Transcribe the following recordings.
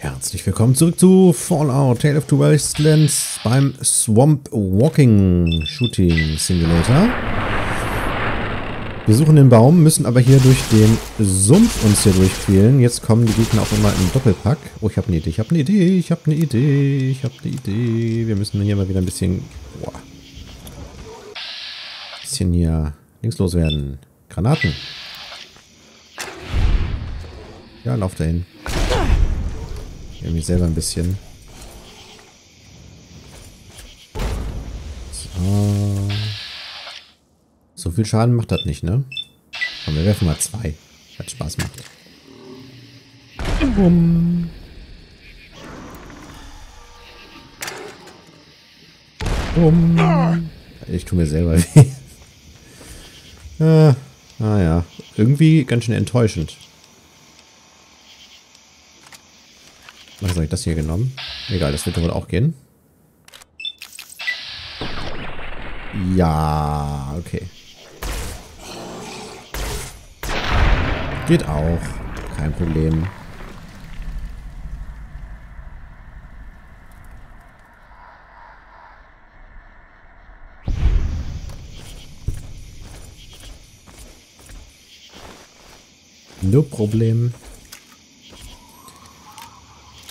Herzlich willkommen zurück zu Fallout Tale of Two Wastelands beim Swamp Walking Shooting Simulator. Wir suchen den Baum, müssen aber hier durch den Sumpf uns hier durchquälen. Jetzt kommen die Gegner auch immer im Doppelpack. Oh, ich habe eine Idee, ich habe eine Idee, ich habe eine Idee, ich habe eine Idee. Wir müssen hier mal wieder ein bisschen... Boah. Bisschen hier links loswerden. Granaten. Ja, lauf dahin. Irgendwie selber ein bisschen. So. So viel Schaden macht das nicht, ne? Komm, wir werfen mal zwei. Hat Spaß macht. Bumm. Bumm. Ich tue mir selber weh. ah, naja. Irgendwie ganz schön enttäuschend. Habe das hier genommen? Egal, das wird wohl auch gehen. Ja, okay. Geht auch. Kein Problem. No Problem.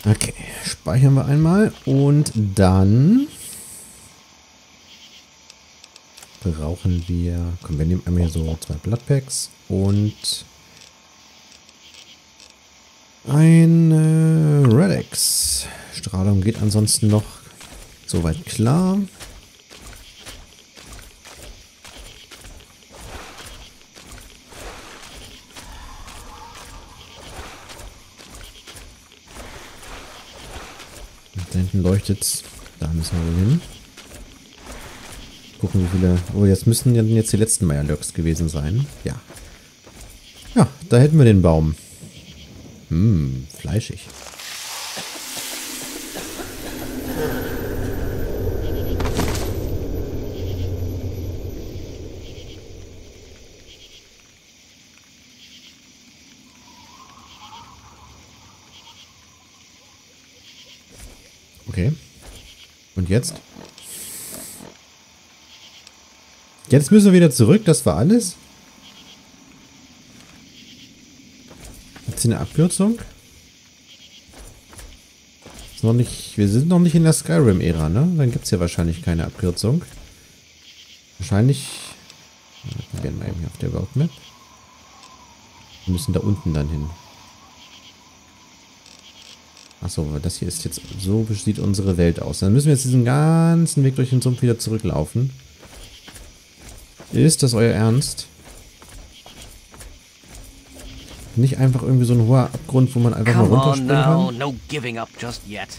Okay, speichern wir einmal und dann brauchen wir, komm, wir nehmen einmal so zwei Bloodpacks und eine Relics. Strahlung geht ansonsten noch soweit klar. Da hinten leuchtet Da müssen wir hin. Gucken, wie viele... Oh, jetzt müssen ja jetzt die letzten Meierlöcks gewesen sein. Ja. Ja, da hätten wir den Baum. Hm, fleischig. Okay. Und jetzt? Jetzt müssen wir wieder zurück, das war alles? Jetzt eine Abkürzung? Ist noch nicht, wir sind noch nicht in der Skyrim-Ära, ne? Dann gibt es ja wahrscheinlich keine Abkürzung. Wahrscheinlich... Wir werden eben hier auf der Roadmap. Wir müssen da unten dann hin. Achso, das hier ist jetzt... So sieht unsere Welt aus. Dann müssen wir jetzt diesen ganzen Weg durch den Sumpf wieder zurücklaufen. Ist das euer Ernst? Nicht einfach irgendwie so ein hoher Abgrund, wo man einfach mal runterspringen kann? No giving up just yet.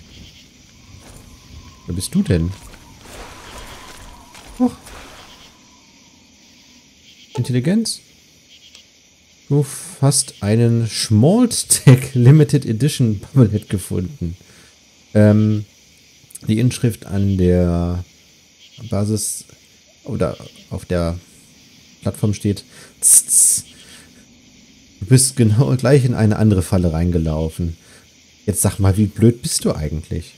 Wer bist du denn? Och. Intelligenz? Du hast einen Schmaltech Limited Edition Bubblehead gefunden. Ähm, die Inschrift an der Basis oder auf der Plattform steht Tz, Du bist genau gleich in eine andere Falle reingelaufen. Jetzt sag mal, wie blöd bist du eigentlich?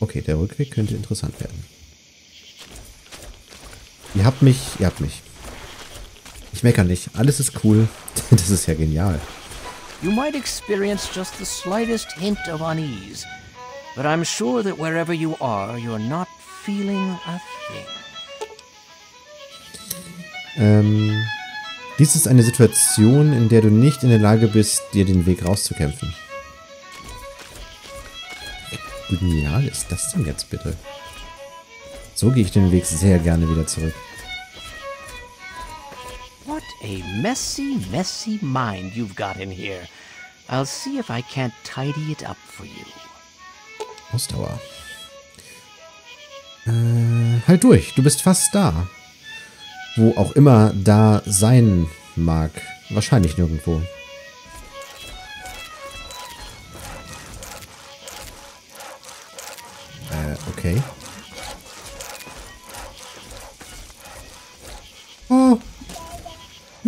Okay, der Rückweg könnte interessant werden. Ihr habt mich, ihr habt mich. Ich mecker nicht. Alles ist cool. Das ist ja genial. You might experience just the slightest hint of unease, but I'm sure that wherever you are, you're not feeling a thing. Ähm, dies ist eine Situation, in der du nicht in der Lage bist, dir den Weg rauszukämpfen. Wie genial ist das denn jetzt bitte? So gehe ich den Weg sehr gerne wieder zurück. A messy, messy mind you've got in here. I'll see if I can't tidy it up for you. Ausdauer. Äh, halt durch. Du bist fast da. Wo auch immer da sein mag. Wahrscheinlich nirgendwo.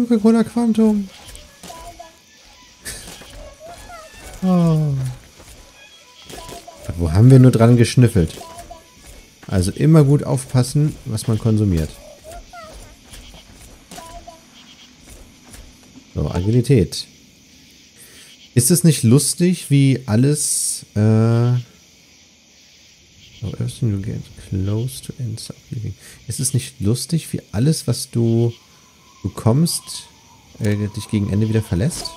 Coca-Cola Quantum. Oh. Wo haben wir nur dran geschnüffelt? Also immer gut aufpassen, was man konsumiert. So, Agilität. Ist es nicht lustig, wie alles äh, Oh. Ist es nicht lustig, wie alles, was du bekommst, äh, dich gegen Ende wieder verlässt?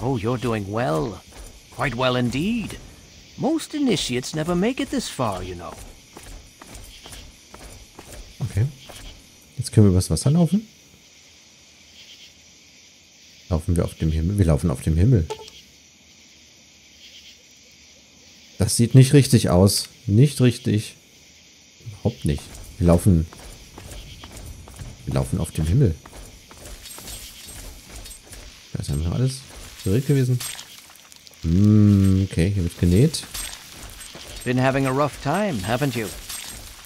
Oh, you're doing well. Quite well indeed. Most initiates never make it this far, you know. Okay. Jetzt können wir übers Wasser laufen. Laufen wir auf dem Himmel? Wir laufen auf dem Himmel. Das sieht nicht richtig aus. Nicht richtig. Überhaupt nicht. Wir laufen... Wir laufen auf dem Himmel. Da ist einfach alles zurück gewesen. Hm, okay, hier wird genäht. Been having a rough time, haven't you?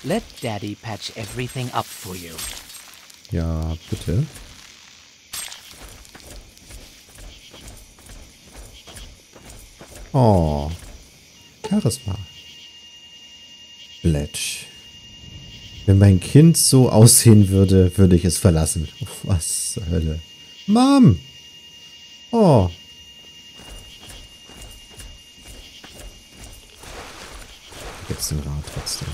Let Daddy patch everything up for you. Ja, bitte. Oh. Charisma. Bletch. Wenn mein Kind so aussehen würde, würde ich es verlassen. Was zur Hölle. Mom! Oh. Jetzt den Rad trotzdem.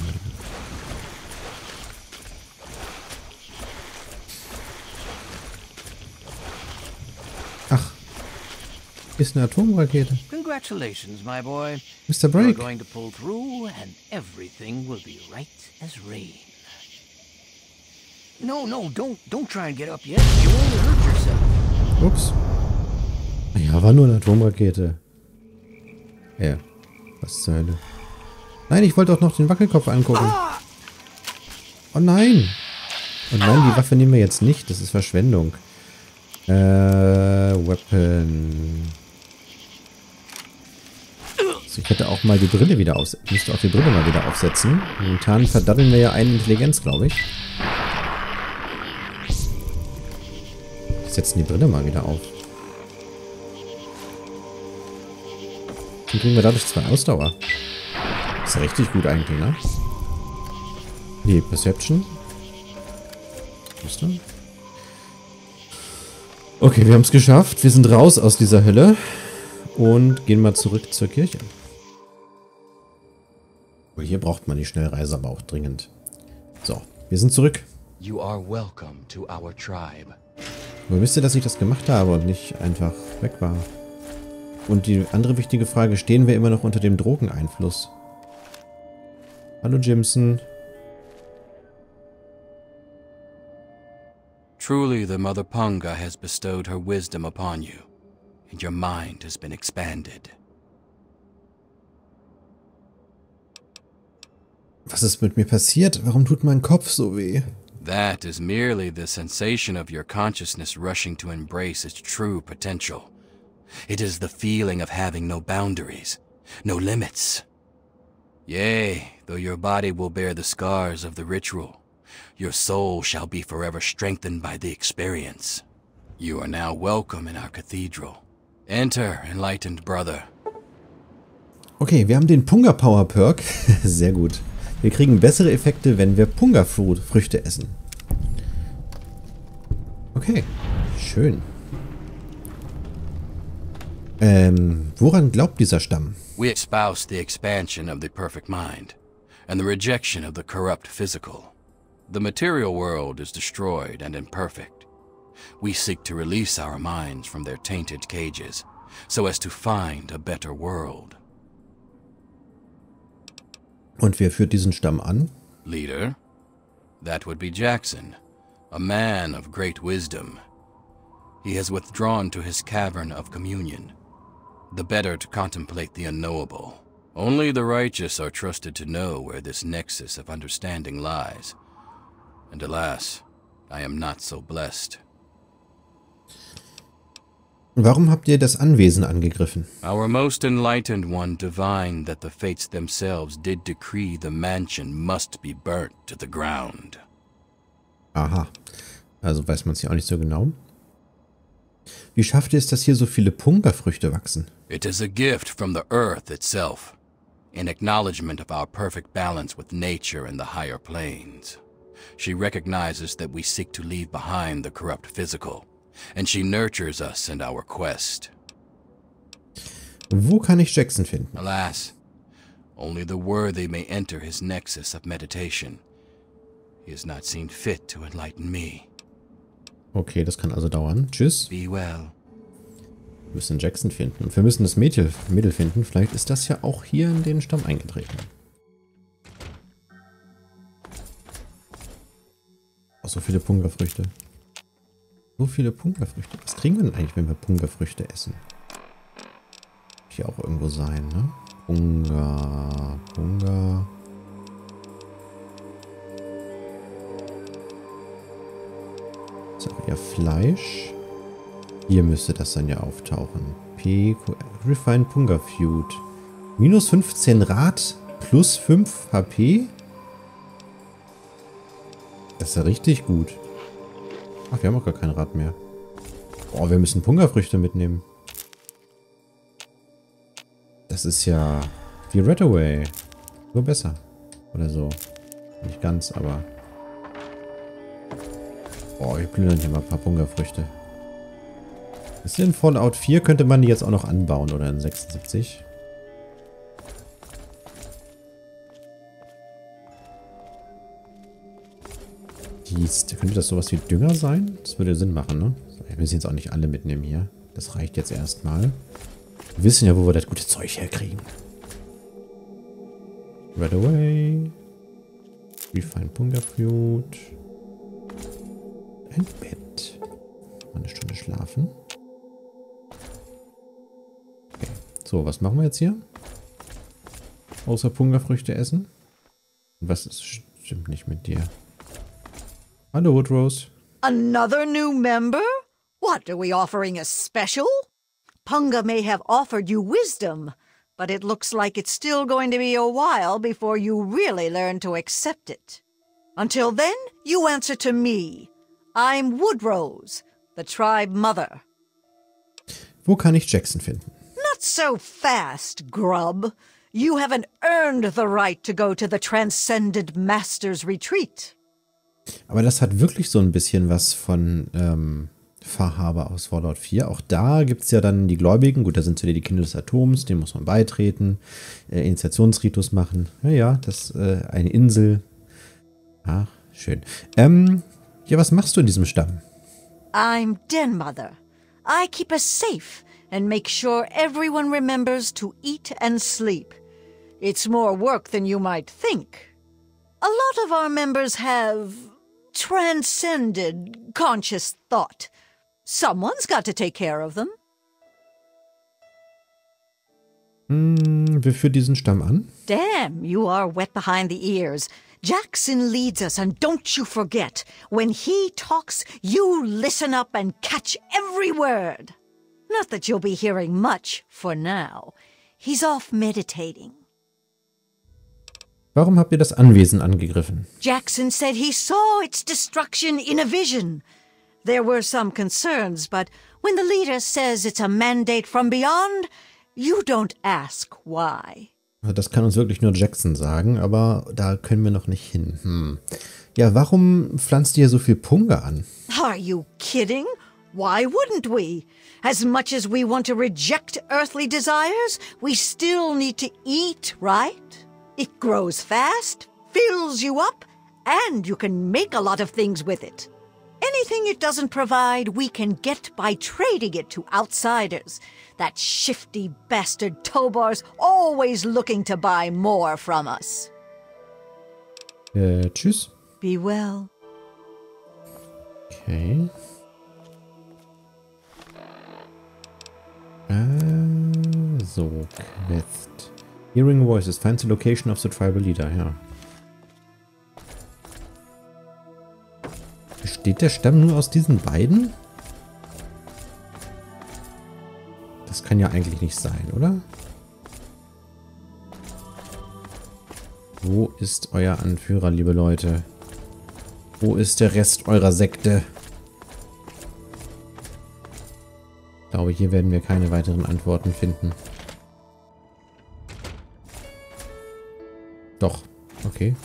Ist eine Atomrakete. Congratulations, my boy. Mr. You're Break. going to pull through and everything will be right as rain. No, no, don't don't try and get up yet. You only hurt yourself. Ups. Ja, war nur eine Atomrakete. Ja. Was zur Hölle. Nein, ich wollte auch noch den Wackelkopf angucken. Oh nein. Oh nein, die Waffe nehmen wir jetzt nicht. Das ist Verschwendung. Äh, Weapon. So, ich hätte auch mal die Brille wieder aus... Müsste auch die Brille mal wieder aufsetzen. Momentan verdaddeln wir ja eine Intelligenz, glaube ich. Ich setze die Brille mal wieder auf. Dann kriegen wir dadurch zwei Ausdauer. Ist richtig gut eigentlich, ne? Die Perception. Muster. Okay, wir haben es geschafft. Wir sind raus aus dieser Hölle. Und gehen mal zurück zur Kirche. Oh, hier braucht man die Schnellreise aber auch dringend. So, wir sind zurück. You are welcome to our tribe. Woher wisst ihr, dass ich das gemacht habe und nicht einfach weg war? Und die andere wichtige Frage, stehen wir immer noch unter dem Drogeneinfluss? Hallo Jimson. Truly, the Mother Punga has bestowed her wisdom upon you, and your mind has been expanded. Was ist mit mir passiert? Warum tut mein Kopf so weh? That is merely the sensation of your consciousness rushing to embrace its true potential. It is the feeling of having no boundaries, no limits. Yea, though your body will bear the scars of the ritual, your soul shall be forever strengthened by the experience. You are now welcome in our cathedral. Enter, enlightened brother. Okay, wir haben den Punga Power Perk. Sehr gut. Wir kriegen bessere Effekte, wenn wir Punga-Früchte essen. Okay, schön. Ähm, woran glaubt dieser Stamm? We espouse the expansion of the perfect mind and the rejection of the corrupt physical. The material world is destroyed and imperfect. We seek to release our minds from their tainted cages so as to find a better world. Und wer führt diesen Stamm an? Leader? That would be Jackson, a man of great wisdom. He has withdrawn to his cavern of communion, the better to contemplate the unknowable. Only the righteous are trusted to know where this nexus of understanding lies. And alas, I am not so blessed. Warum habt ihr das Anwesen angegriffen? Our most enlightened one divined that the fates themselves did decree the mansion must be burnt to the ground. Aha. Also weiß man es ja auch nicht so genau. Wie schafft ihr es, dass hier so viele Punga-Früchte wachsen? It is a gift from the earth itself, in acknowledgement of our perfect balance with nature and the higher planes. She recognizes that we seek to leave behind the corrupt physical, and she nurtures us in our quest. Wo kann ich Jackson finden? Alas, only the worthy may enter his nexus of meditation. He has not seen fit to enlighten me. Okay, das kann also dauern. Tschüss. Be well. Wir müssen Jackson finden. Und wir müssen das Mädel, Mädel finden. Vielleicht ist das ja auch hier in den Stamm eingetreten. Oh, so viele Pungerfrüchte. So viele Pungerfrüchte. Was kriegen wir denn eigentlich, wenn wir Pungerfrüchte essen? Hier auch irgendwo sein, ne? Punga. Punga. Ist auch Fleisch. Hier müsste das dann ja auftauchen. P. Refined Punga Feud. Minus 15 Rad plus 5 HP. Das ist ja richtig gut. Ach, wir haben auch gar kein Rad mehr. Boah, wir müssen Punga-Früchte mitnehmen. Das ist ja wie Redaway. Nur besser. Oder so. Nicht ganz, aber... Boah, wir plündern hier mal ein paar Punga-Früchte. Ist in Fallout 4 könnte man die jetzt auch noch anbauen, oder in 76? Dies, könnte das sowas wie Dünger sein? Das würde Sinn machen, ne? Wir müssen jetzt auch nicht alle mitnehmen hier. Das reicht jetzt erstmal. Wir wissen ja, wo wir das gute Zeug herkriegen. Right away. Refine Punga Fruit. Ein Bett. Eine Stunde schlafen. Okay. So, was machen wir jetzt hier? Außer Punga-Früchte essen? Was ist, stimmt nicht mit dir? Hallo, Rose. Another new member? What, are we offering a special? Punga may have offered you wisdom, but it looks like it's still going to be a while before you really learn to accept it. Until then, you answer to me. I'm Woodrose, the tribe mother. Wo kann ich Jackson finden? Not so fast, grub. You haven't earned the right to go to the Transcended Master's retreat. Aber das hat wirklich so ein bisschen was von ähm, Fahrhaber aus Fallout 4. Auch da gibt es ja dann die Gläubigen. Gut, da sind ja die Kinder des Atoms, dem muss man beitreten, äh, Initiationsritus machen. Ja, ja, das äh, eine Insel. Ach, schön. Ähm, ja, was machst du in diesem Stamm? I'm Den Mother. I keep us safe and make sure everyone remembers to eat and sleep. It's more work than you might think. A lot of our members have transcended conscious thought. Someone's got to take care of them. Hm, wer führt diesen Stamm an? Damn, you are wet behind the ears. Jackson leads us, and don't you forget, when he talks, you listen up and catch every word. Not that you'll be hearing much for now. He's off meditating. Warum habt ihr das Anwesen angegriffen? Jackson said he saw its destruction in a vision. There were some concerns, but when the leader says it's a mandate from beyond, you don't ask why. Das kann uns wirklich nur Jackson sagen, aber da können wir noch nicht hin. Hm. Ja, warum pflanzt ihr so viel Punga an? Are you kidding? Why wouldn't we? As much as we want to reject earthly desires, we still need to eat, right? It grows fast, fills you up, and you can make a lot of things with it. Anything it doesn't provide, we can get by trading it to outsiders. That shifty bastard Tobar's always looking to buy more from us. Äh, tschüss. Be well. Okay. Äh, so, Quest. Hearing Voices. Find the location of the tribal leader, ja. Besteht der Stamm nur aus diesen beiden? Das kann ja eigentlich nicht sein, oder? Wo ist euer Anführer, liebe Leute? Wo ist der Rest eurer Sekte? Ich glaube, hier werden wir keine weiteren Antworten finden. Doch. Okay.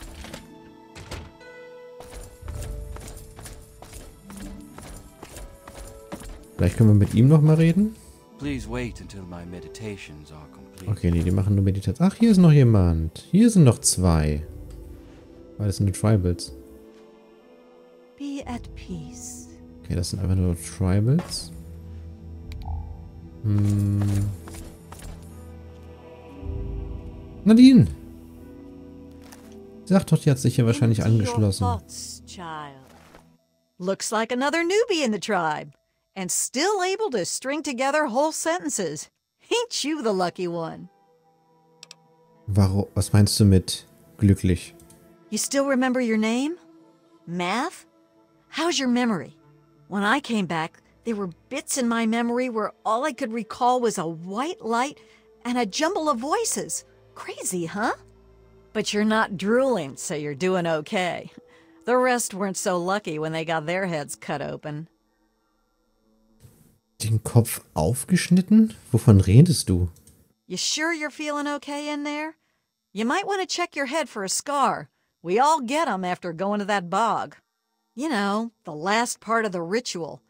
Vielleicht können wir mit ihm noch mal reden. Please wait until my meditations are complete. Okay, nee, die machen nur Meditation. Ach, hier ist noch jemand. Hier sind noch zwei. Weil das sind nur Tribals. Be at peace. Okay, das sind einfach nur Tribals. Hm. Nadine! Sag doch, die hat sich hier wahrscheinlich angeschlossen. Looks like another newbie in the tribe, and still able to string together whole sentences. Ain't you the lucky one? Warum, was meinst du mit glücklich? You still remember your name? Math? How's your memory? When I came back, there were bits in my memory where all I could recall was a white light and a jumble of voices. Crazy, huh? But you're not drooling, so you're doing okay. The rest weren't so lucky when they got their heads cut open. Den Kopf aufgeschnitten? Wovon redest du? You sure you're feeling okay in there? You might want to check your head for a scar. We all get get 'em after going to that bog. You know, the last part of the ritual.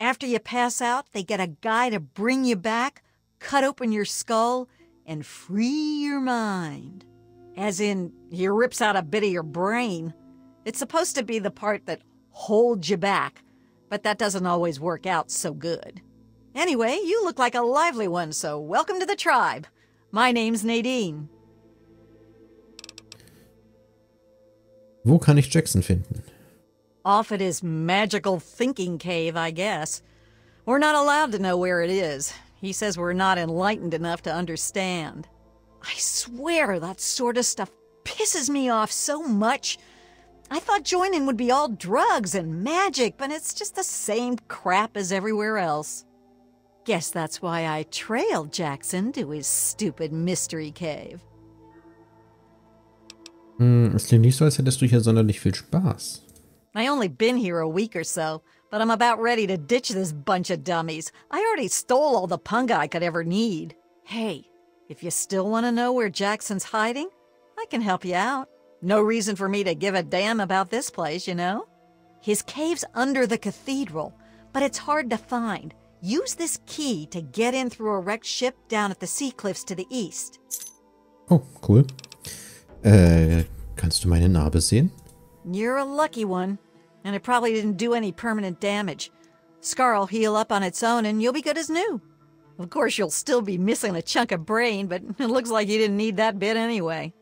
After you pass out, they get a guy to bring you back, cut open your skull, and free your mind. As in, he rips out a bit of your brain. It's supposed to be the part that holds you back, but that doesn't always work out so good. Anyway, you look like a lively one, so welcome to the tribe. My name's Nadine. Wo kann ich Jackson finden? Off at his magical thinking cave, I guess. We're not allowed to know where it is. He says we're not enlightened enough to understand. I swear that sort of stuff pisses me off so much. I thought joining would be all drugs and magic, but it's just the same crap as everywhere else. Guess that's why I trailed Jackson to his stupid mystery cave. Hm, es klingt nicht so, als hättest du hier sonderlich viel Spaß. I only been here a week or so, but I'm about ready to ditch this bunch of dummies. I already stole all the punga I could ever need. Hey, if you still want to know where Jackson's hiding, I can help you out. No reason for me to give a damn about this place, you know? His cave's under the cathedral, but it's hard to find. Use this key to get in through a wrecked ship down at the sea cliffs to the east. Oh, cool. Äh, kannst du meine Narbe sehen? You're a lucky one, and it probably didn't do any permanent damage. Scar'll heal up on its own, and you'll be good as new. Of course, you'll still be missing a chunk of brain, but it looks like you didn't need that bit anyway.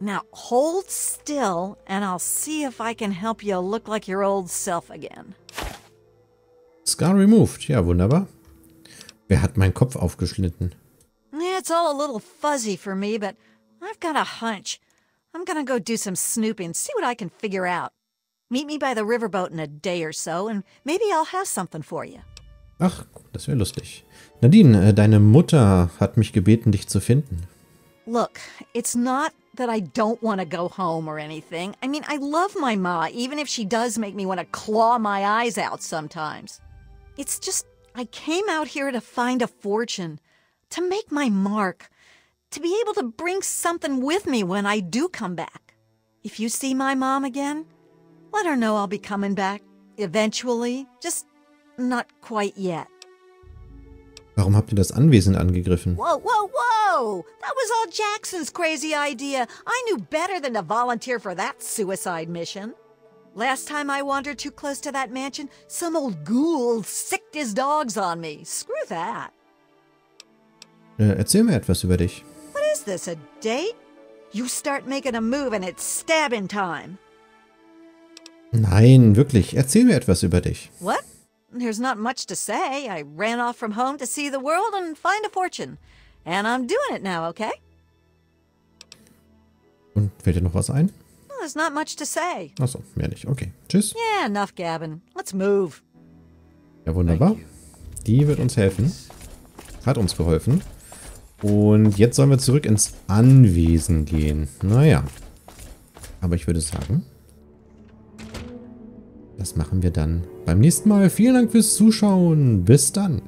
Now, hold still, and I'll see if I can help you look like your old self again. Scar removed. Ja, wunderbar. Wer hat meinen Kopf aufgeschnitten? It's all a little fuzzy for me, but I've got a hunch. I'm gonna go do some snooping, see what I can figure out. Meet me by the riverboat in a day or so, and maybe I'll have something for you. Ach, das wäre lustig. Nadine, äh, deine Mutter hat mich gebeten, dich zu finden. Look, it's not that I don't want to go home or anything. I mean, I love my ma, even if she does make me want to claw my eyes out sometimes. It's just, I came out here to find a fortune, to make my mark, to be able to bring something with me when I do come back. If you see my mom again, let her know I'll be coming back eventually, just not quite yet. Warum habt ihr das Anwesen angegriffen? Whoa, whoa, whoa! That was all Jackson's crazy idea. I knew better than to volunteer for that suicide mission. Last time I wandered too close to that mansion, some old ghoul sicked his dogs on me. Screw that. Äh, erzähl mir etwas über dich. What is this, a date? You start making a move and it's stabbing time. Nein, wirklich. Erzähl mir etwas über dich. What? There's not much to say. I ran off from home to see the world and find a fortune. And I'm doing it now, okay? Und fällt dir noch was ein? Well, there's not much to say. Achso, mehr nicht. Okay. Tschüss. Yeah, enough gabbing. Let's move. Ja, wunderbar. Die wird uns helfen. Hat uns geholfen. Und jetzt sollen wir zurück ins Anwesen gehen. Naja. Aber ich würde sagen, Das machen wir dann beim nächsten Mal. Vielen Dank fürs Zuschauen. Bis dann.